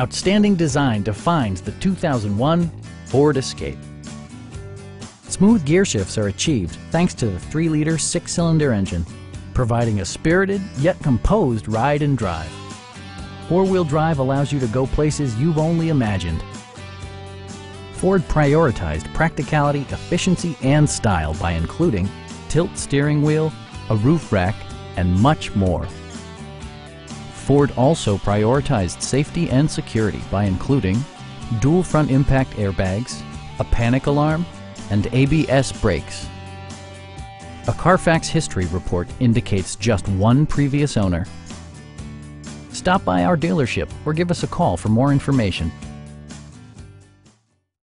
Outstanding design defines the 2001 Ford Escape. Smooth gear shifts are achieved thanks to the 3-liter six-cylinder engine, providing a spirited yet composed ride and drive. Four-wheel drive allows you to go places you've only imagined. Ford prioritized practicality, efficiency, and style by including tilt steering wheel, a roof rack, and much more. Ford also prioritized safety and security by including dual front impact airbags, a panic alarm, and ABS brakes. A Carfax history report indicates just one previous owner. Stop by our dealership or give us a call for more information.